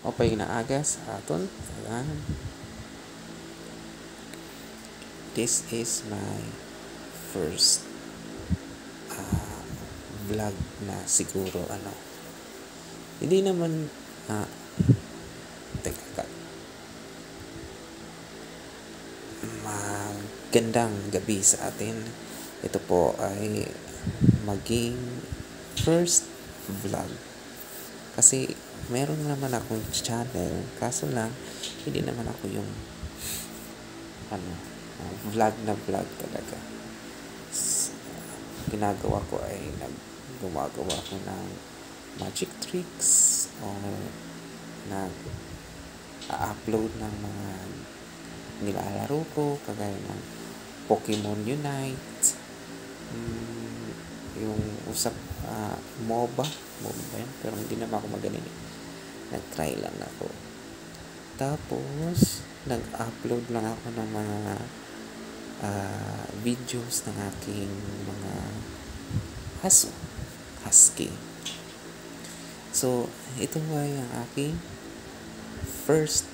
O pa'y naaga sa aton. Ayan. This is my first uh, vlog na siguro ano. Hindi naman uh, teka ka. Magandang gabi sa atin. Ito po ay maging first vlog. Kasi meron naman akong channel, kaso lang hindi naman ako yung ano, vlog na vlog talaga. S- ginagawa ko ay nag gumagawa ko ng magic tricks or nag upload ng mga nilalaro ko kagaya ng Pokemon Unite mm, yung usap uh, MOBA MOBA ba yun? pero hindi naman ako magaling eh. Nag-try lang ako. Tapos nag-upload lang ako ng mga uh, videos ng aking mga haso husky. So ito ay ang aking first